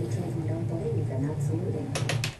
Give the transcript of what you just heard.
can't don't believe, and that's looting.